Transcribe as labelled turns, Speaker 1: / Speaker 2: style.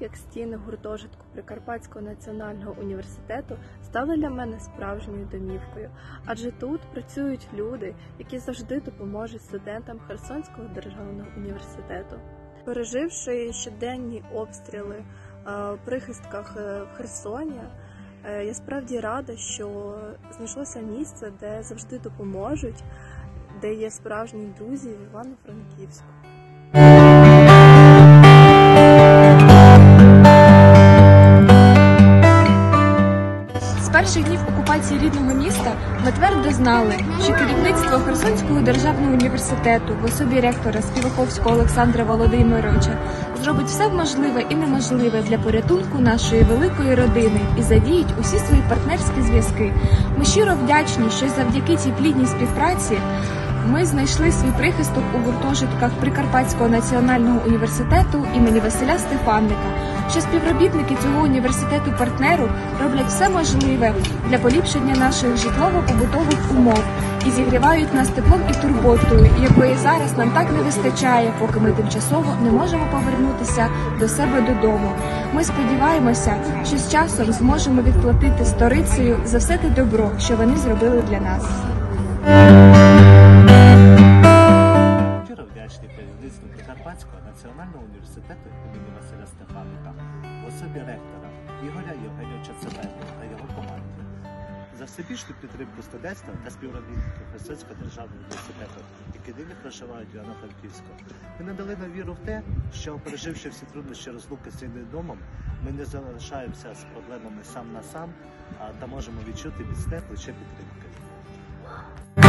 Speaker 1: як стіни гуртожитку Прикарпатського національного університету стали для мене справжньою домівкою, адже тут працюють люди, які завжди допоможуть студентам Херсонського державного університету. Переживши щоденні обстріли е, в прихистках е, в Херсоні, е, я справді рада, що знайшлося місце, де завжди допоможуть, де є справжні друзі в Івано-Франківську.
Speaker 2: Перших днів окупації рідного міста ми твердо знали, що керівництво Херсонського державного університету в особі ректора Співаковського Олександра Володимировича зробить все можливе і неможливе для порятунку нашої великої родини і задіють усі свої партнерські зв'язки. Ми щиро вдячні, що завдяки цій плідній співпраці. Ми знайшли свій прихисток у гуртожитках Прикарпатського національного університету імені Василя Стефанника, що співробітники цього університету партнеру роблять все можливе для поліпшення наших житлово-побутових умов і зігрівають нас теплом і турботою, якої зараз нам так не вистачає, поки ми тимчасово не можемо повернутися до себе додому. Ми сподіваємося, що з часом зможемо відплатити сторицею за все те добро, що вони зробили для нас.
Speaker 3: Щиро вдячний керівництву Прикарпатського національного університету імені Василя Стефаника особі ректора Ігоря Євгенійовича Цеменко та його команди за всебічну підтримку студентства та співробітників Херсонського державного університету, які нині проживають в Івано-Франківську. Ви надали нам віру в те, що переживши всі труднощі розлуки з рідним домом, ми не залишаємося з проблемами сам на сам та можемо відчути міцне плече підтримки. 何?